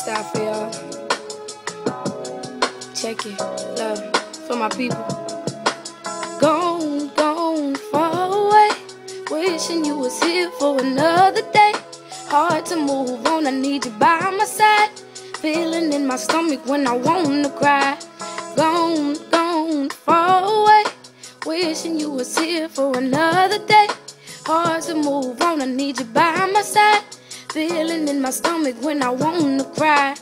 freestyle for y'all. Check it. Love for my people. Gone, gone, far away. Wishing you was here for another day. Hard to move on, I need you by my side. Feeling in my stomach when I wanna cry. Gone, gone, far away. Wishing you was here for another day. Hard to move on, I need you by my side. Feeling in my stomach when I wanna cry.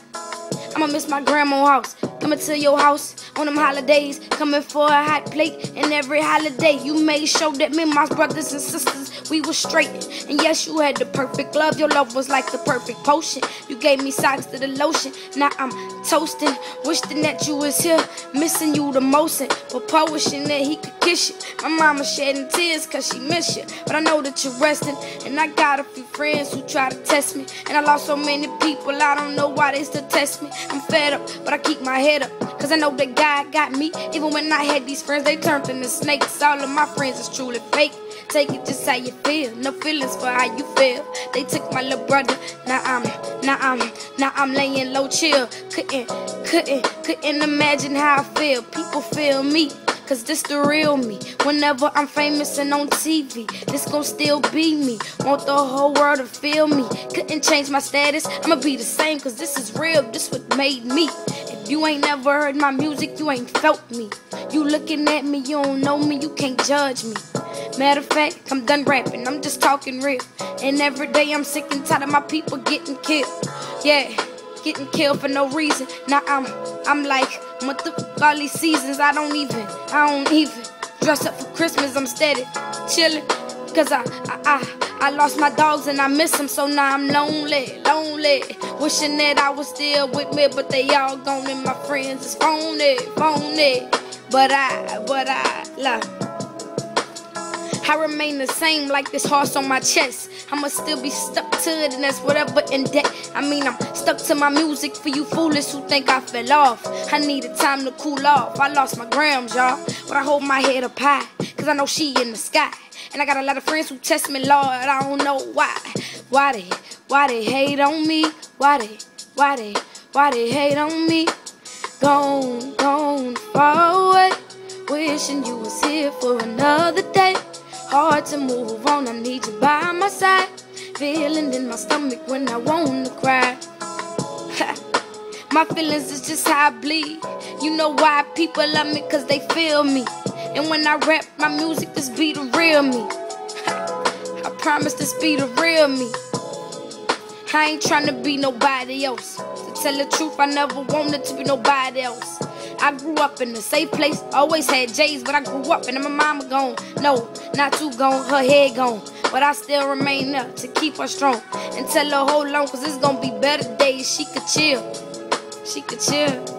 I'ma miss my grandma's house. Coming to your house on them holidays. Coming for a hot plate. And every holiday you made sure that me and my brothers and sisters, we were straight. And yes, you had the perfect love. Your love was like the perfect potion. You gave me socks to the lotion. Now I'm toasting. Wishing that you was here. Missing you the most. But wishing that he could kiss you. My mama shedding tears cause she miss you. But I know that you're resting. And I got a few friends who try to test me. And I lost so many people. I don't know why they still test me. I'm fed up, but I keep my head up. Cause I know that God got me. Even when I had these friends, they turned into snakes. All of my friends is truly fake. Take it just how you feel. No feelings for how you feel. They took my little brother. Now I'm, now I'm, now I'm laying low chill. Couldn't, couldn't, couldn't imagine how I feel. People feel me. Cause this the real me. Whenever I'm famous and on TV, this gon' still be me. Want the whole world to feel me. Couldn't change my status. I'ma be the same cause this is real. This what made me. If you ain't never heard my music, you ain't felt me. You looking at me, you don't know me, you can't judge me. Matter of fact, I'm done rapping, I'm just talking real. And every day I'm sick and tired of my people getting killed. Yeah, getting killed for no reason. Now I'm, I'm like, what the fuck all these seasons? I don't even, I don't even dress up for Christmas. I'm steady chilling, cause I, I, I, I lost my dogs and I miss them, so now I'm lonely, lonely. Wishing that I was still with me, but they all gone and my friends is phony, phony. But I, but I, love. I remain the same like this horse on my chest. I'ma still be stuck to it, and that's whatever in debt. I mean, I'm stuck to my music for you foolish who think I fell off. I needed time to cool off. I lost my grams, y'all. But I hold my head up high, cause I know she in the sky. And I got a lot of friends who test me, Lord. I don't know why. Why they, why they hate on me? Why they, why they, why they hate on me? Gone, gone, far away. Wishing you was here for another day. Hard to move on, I need you by my side. Feeling in my stomach when I wanna cry. my feelings is just how I bleed. You know why people love me, cause they feel me. And when I rap my music, this be the real me. I promise this be the real me. I ain't trying to be nobody else. To tell the truth, I never wanted to be nobody else. I grew up in a safe place, always had J's, but I grew up and my mama gone. No, not too gone, her head gone. But I still remain up to keep her strong and tell her hold on, cause it's gonna be better days. She could chill, she could chill.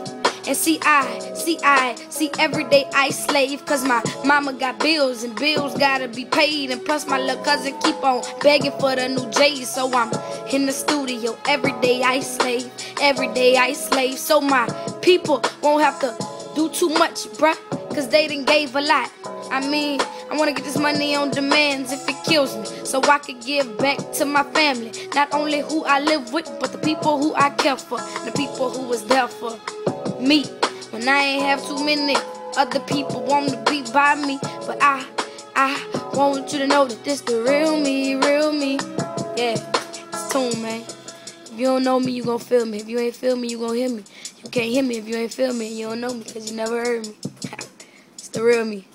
And see, I, see, I, see, every day I slave. Cause my mama got bills and bills gotta be paid. And plus, my little cousin keep on begging for the new J's. So I'm in the studio every day I slave. Every day I slave. So my people won't have to do too much, bruh. Cause they done gave a lot. I mean, I wanna get this money on demands if it kills me. So I could give back to my family. Not only who I live with, but the people who I care for. The people who was there for me when I ain't have too many other people want to be by me. But I, I want you to know that this the real me, real me. Yeah, it's tune, man. If you don't know me, you gonna feel me. If you ain't feel me, you gonna hear me. You can't hear me if you ain't feel me. You don't know me because you never heard me. it's the real me.